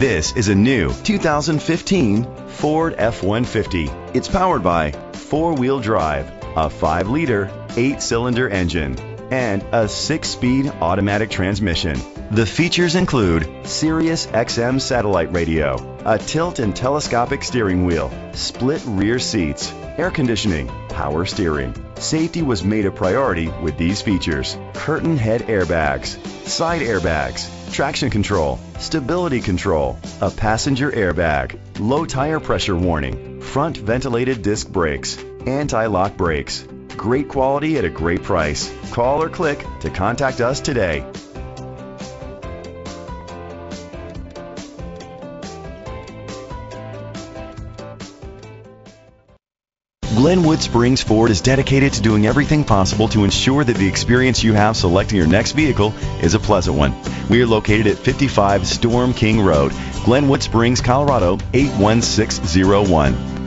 This is a new 2015 Ford F-150. It's powered by four-wheel drive, a 5-liter, 8-cylinder engine, and a 6-speed automatic transmission. The features include Sirius XM satellite radio, a tilt and telescopic steering wheel, split rear seats, air conditioning, power steering. Safety was made a priority with these features. Curtain head airbags, side airbags, traction control, stability control, a passenger airbag, low tire pressure warning, front ventilated disc brakes, anti-lock brakes. Great quality at a great price. Call or click to contact us today. Glenwood Springs Ford is dedicated to doing everything possible to ensure that the experience you have selecting your next vehicle is a pleasant one. We are located at 55 Storm King Road, Glenwood Springs, Colorado 81601.